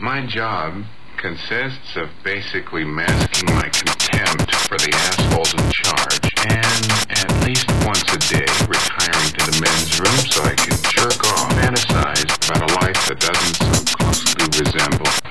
My job consists of basically masking my contempt for the assholes in charge and at least once a day retiring to the men's room so I can jerk off, fantasize about a life that doesn't so closely resemble